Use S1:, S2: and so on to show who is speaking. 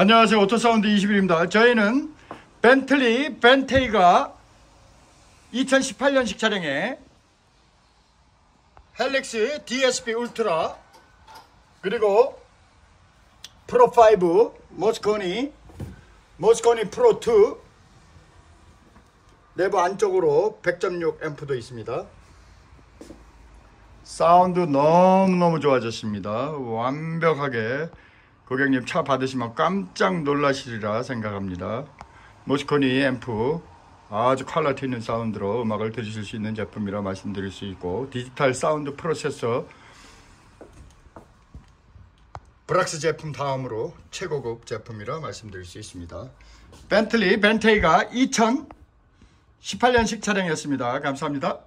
S1: 안녕하세요. 오토사운드 21입니다. 저희는 벤틀리 벤테이가 2018년식 차량에 헬릭스 DSP 울트라 그리고 프로5 모스코니 모스코니 프로2 내부 안쪽으로 100.6 앰프도 있습니다. 사운드 너무너무 좋아졌습니다. 완벽하게 고객님 차 받으시면 깜짝 놀라시리라 생각합니다. 모스코니 앰프 아주 퀄리티 있는 사운드로 음악을 들으실 수 있는 제품이라 말씀드릴 수 있고 디지털 사운드 프로세서 브락스 제품 다음으로 최고급 제품이라 말씀드릴 수 있습니다. 벤틀리 벤테이가 2018년식 차량이었습니다. 감사합니다